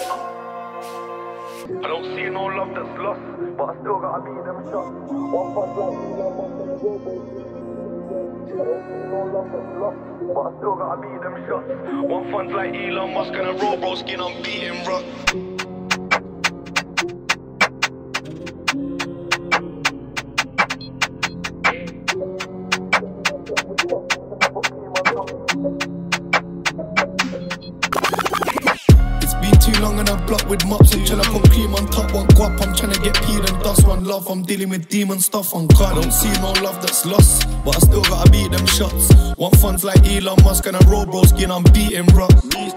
I don't see no love that's lost, but I still gotta be them shots. One for like me, I'm up the don't but I still gotta be them shots. One fund like Elon Musk and a Robo skin, I'm beating rock. Long and I block with mops. I'm tryna put cream on top, one guap. I'm tryna get peed and dust, one love. I'm dealing with demon stuff on God. I don't see no love that's lost, but I still gotta beat them shots. Want funds like Elon Musk and a Robro skin, I'm beating rock.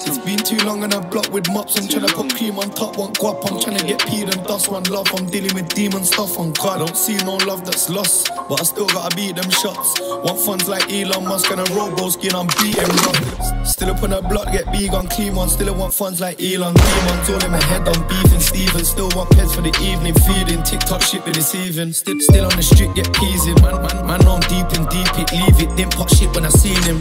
It's been too long and I block with mops. I'm tryna put cream on top, one guap. I'm tryna get peed and dust, one love. I'm dealing with demon stuff on God. I don't see no love that's lost, but I still gotta beat them shots. Want funds like Elon Musk and a Robro skin, I'm beating rock. Still up on the block, get big on clean one. Still I want funds like Elon all in my head, I'm beefing Steven. Still want pets for the evening, feeding TikTok shit with deceiving. Still, still on the street, get peasing. Man, man, man, I'm deep in deep it, leave it. Didn't pop shit when I seen him.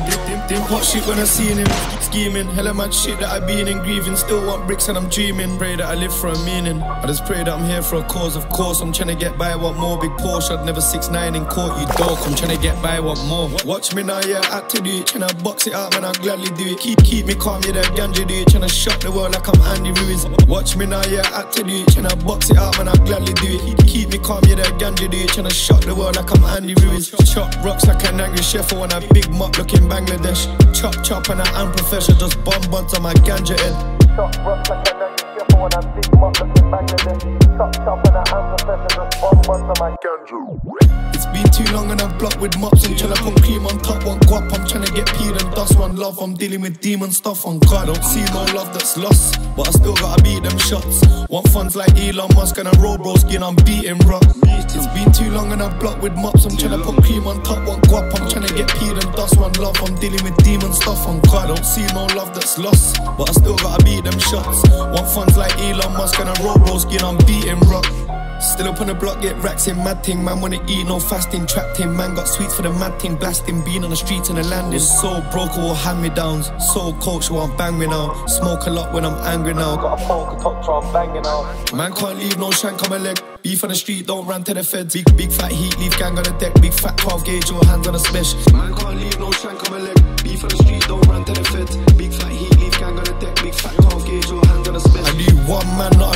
Didn't, pop shit when I seen him. Scheming, hella mad shit that I've been in, grieving. Still want bricks and I'm dreaming. Pray that I live for a meaning. I just pray that I'm here for a cause, of course. I'm trying to get by, want more big Porsche. I'd never 6 9 in court, you dog. I'm trying to get by, want more. Watch me now, yeah, I had to do it. Trying to box it out, man, I gladly do it. Keep, keep me calm, yeah, that ganja do it. Trying to shock the world like I'm Andy Ruiz. Watch me now, yeah, I tell you, tryna box it out, man, I gladly do it. Keep me calm, yeah, that ganja do it. Tryna shock the world like I'm Andy Ruiz. Chop rocks like an angry chef, I want a big mop looking Bangladesh. Chop, chop, and I'm professional, just bomb buds on my ganja head. Chop rocks like an angry chef, I want a big mop looking Bangladesh. Chop, chop, and I'm professional, just bomb buds on my. It's been too long and I've blocked with mops. I'm tryna put cream on top, one guap. I'm tryna get peed and dust, one love. I'm dealing with demon stuff on God. Don't see no love that's lost, but I still gotta beat them shots. Want funds like Elon Musk and a Robro skin, I'm beating rock. It's been too long and I've blocked with mops. I'm tryna put cream on top, one guap. I'm tryna get peed and dust, one love. I'm dealing with demon stuff on God. Don't see no love that's lost, but I still gotta beat them shots. Want funds like Elon Musk and a Robro skin, I'm beating rock. Still up on the block, get racks in mad thing. Man wanna eat, no fasting, trapped in. Man got sweets for the mad thing, blasting. Being on the streets and the landing. So broke, all hand me downs. So coach, so I'm bang me now. Smoke a lot when I'm angry now. Got a poke, a top, so I'm banging out. Man can't leave no shank on my leg. Beef on the street, don't run to the feds. Big, big fat heat, leave gang on the deck. Big fat 12 gauge, your hands on the smash. Man can't leave no shank on my leg. Beef on the street, don't run to the feds. Big fat heat, leave gang on the deck. Big fat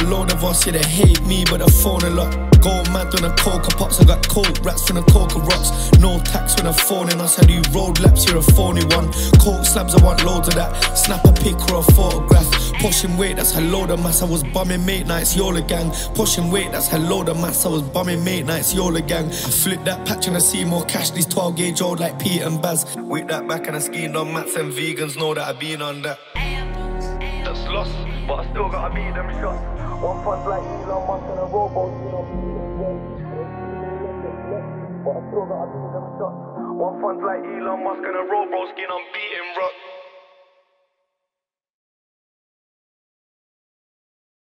load of us. Yeah, they hate me, but they phone a lot. Go mad on the coca pops. I got cold rats from the coca rocks. No tax when I'm phoning us. I do you road laps, you're a phony one. Coke slabs, I want loads of that. Snap a pic or a photograph. Pushing weight, that's a load of mass. I was bumming mate nights, Yola gang. Pushing weight, that's a load of mass. I was bumming mate nights, Yola gang. I flip that patch and I see more cash. These 12 gauge old like Pete and Bas. With that back and I skinned on mats and vegans know that I've been on that. That's lost, but I still gotta beat them shots. One funds like Elon Musk and a robo, you know. But I still gotta beat them shots. One funds like Elon Musk and a robo skin, I'm beating.